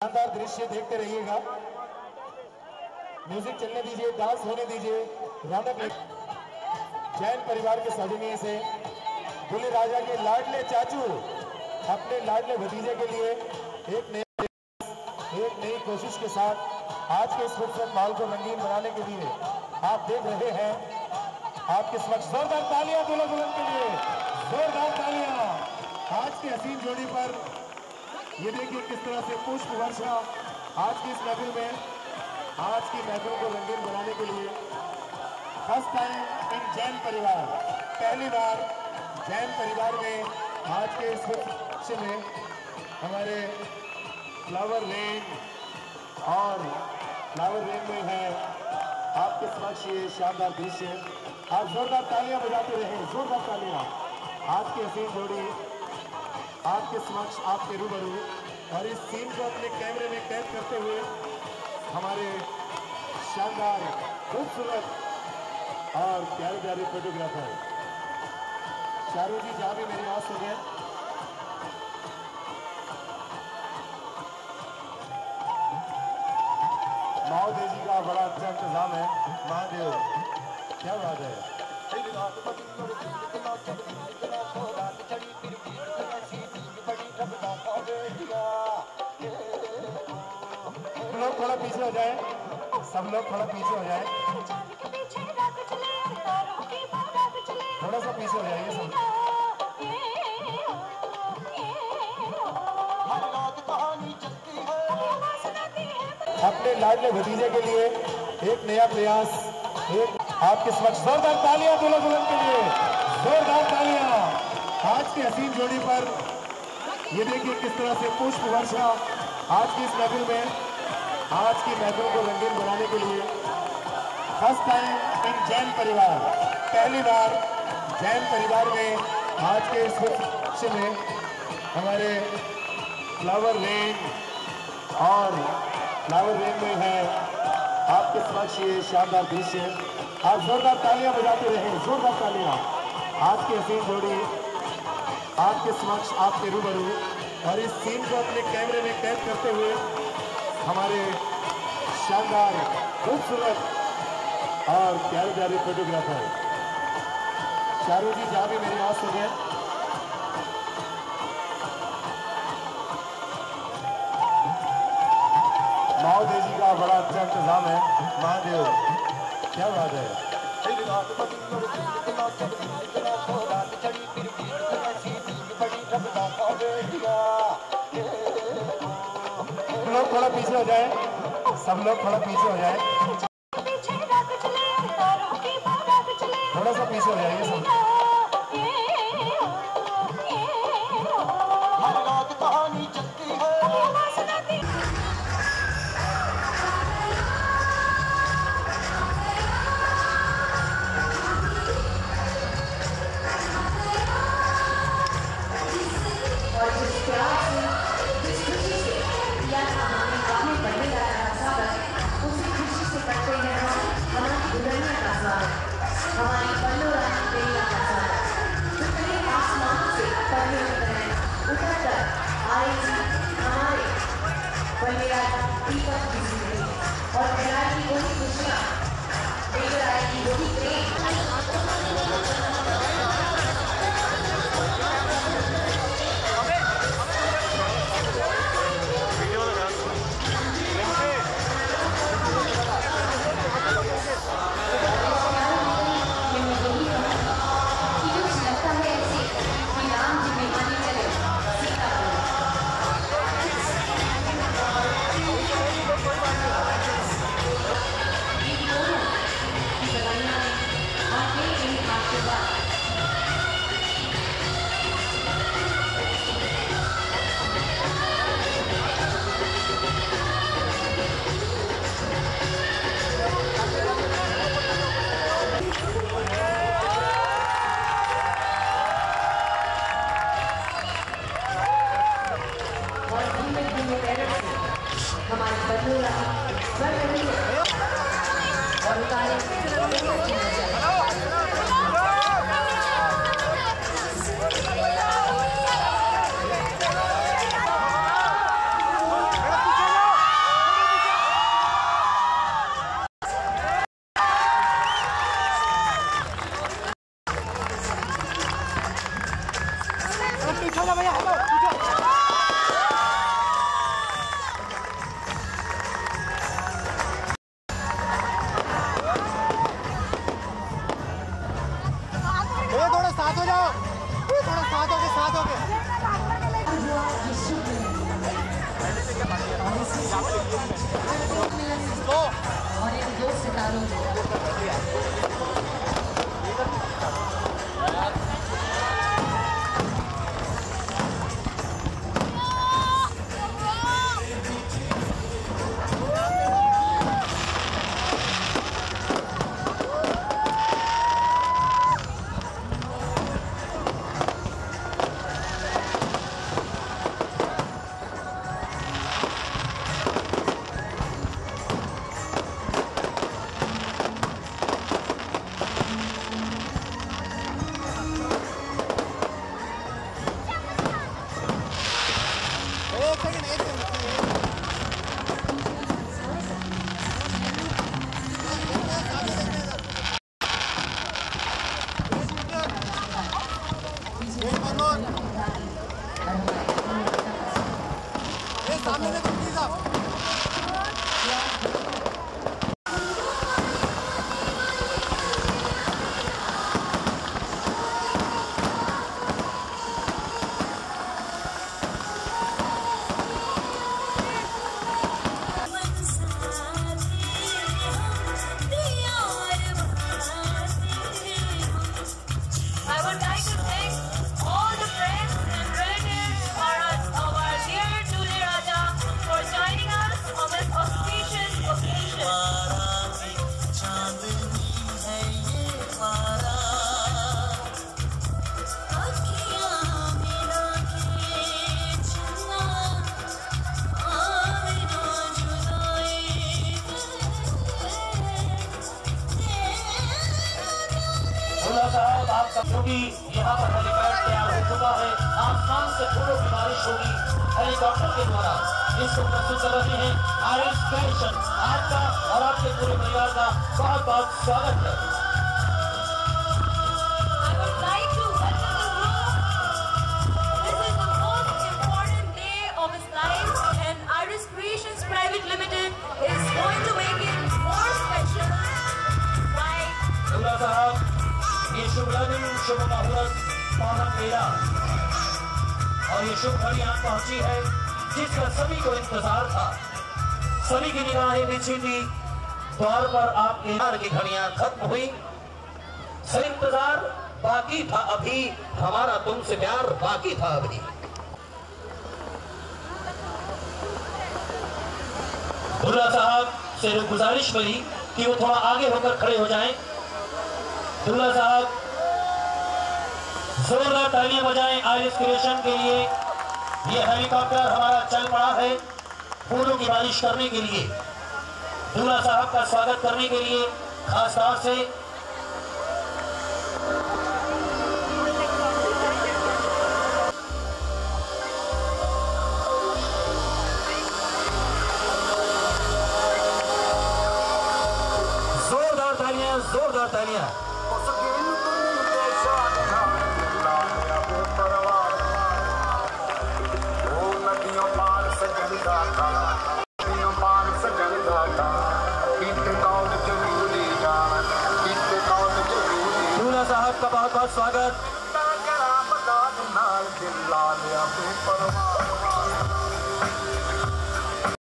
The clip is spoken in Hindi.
शानदार दृश्य देखते रहिएगा। म्यूज़िक चलने दीजिए डांस होने दीजिए। रौनक जैन परिवार के सौजन्य से बुली राजा के लाडले चाचू, अपने लाडले भतीजे के लिए एक नए एक नई कोशिश के साथ आज के इस खूबसूरत माहौल को रंगीन बनाने के लिए आप देख रहे हैं। आपके समक्ष जोरदार तालियाँ दुल्हा दुल्हन के लिए, जोरदार तालियाँ। आज की हसीन जोड़ी पर ये देखिए किस तरह से पुष्प वर्षा आज की इस महफिल में, आज की महफिल को रंगीन बनाने के लिए। फ़र्स्ट टाइम इन जैन परिवार, पहली बार जैन परिवार में आज के इस दृश्य में हमारे फ्लावर रेन और फ्लावर रेन में है आपके समक्ष ये शानदार दृश्य। आप जोरदार तालियाँ बजाते रहे, जोरदार तालियाँ। आज की हसीन जोड़ी आपके समक्ष, आपके रूबरू, और इस सीन को अपने कैमरे में कैद करते हुए हमारे शानदार, खूबसूरत और प्यारे प्यारे फोटोग्राफर शाहरुख जी, जहाँ भी मेरी हो। गए महादेव जी का बड़ा अच्छा इंतज़ाम है। महादेव, क्या बात है। पीछे हो जाए। सब लोग थोड़ा पीछे हो जाए। थोड़ा सा पीछे हो जाइए सब। अपने लाडले भतीजे के लिए एक नया प्रयास, एक आपके समक्ष जोरदार तालियाँ दुल्हा दुल्हन के लिए। जोरदार तालियाँ। आज की हसीन जोड़ी पर ये देखिए किस तरह से पुष्प वर्षा आज की इस महफिल में। आज की महफिल को रंगीन बनाने के लिए फ़र्स्ट टाइम इन जैन परिवार। पहली बार जैन परिवार में आज के इस दृश्य में हमारे फ्लावर रेन और फ्लावर रेन में है आपके समक्ष ये शानदार दृश्य। आप जोरदार तालियाँ बजाते रहे, जोरदार तालियाँ। आज की हसीन जोड़ी, आपके समक्ष आपके रूबरू। और इस सीन को अपने कैमरे में कैद करते हुए हमारे शानदार, खूबसूरत और प्यारे प्यारे फोटोग्राफर शाहरुख जी, जहाँ भी मेरी आवाज़ सुने महादेव जी का बड़ा अच्छा इंतज़ाम है। महादेव, क्या बात है? हो जाए सब लोग थोड़ा पीछे हो जाए। बलिया दीपक की जिंदगी और फैलाएगी वही खुशियाँ लेकर आएगी वही प्रेम और इन दो सितारों on. क्योंकि यहाँ पर हेलीपैड तैयार हो चुका है आसमान से फूलों की बारिश होगी हेलीकॉप्टर के द्वारा इसको प्रस्तुत कर रहे हैं आयुष फ़ैशन आपका और आपके पूरे परिवार का बहुत बहुत स्वागत है Private Limited is going to ये शुभ मुहूर्त पावन मेला। और ये शुभ घड़ी यहाँ पहुँची है, जिसका सभी को इंतज़ार था। सभी की निगाहें बिछी थी द्वार पर आपके हार की घड़ियाँ खत्म हुई। सर इंतज़ार, बाकी था अभी, हमारा तुमसे प्यार बाकी था अभी। दुल्ला साहब, से गुजारिश करी कि वो थोड़ा आगे होकर खड़े हो जाएँ। दुल्ला साहब जोरदार तालियाँ बजाएँ आइरिस क्रिएशन के लिए। ये हेलीकॉप्टर हमारा चल पड़ा है फूलों की बारिश करने के लिए। दुल्ला साहब का स्वागत करने के लिए, खास तौर से। जोरदार तालियाँ जोरदार तालियाँ। साहब का बहुत बहुत स्वागत।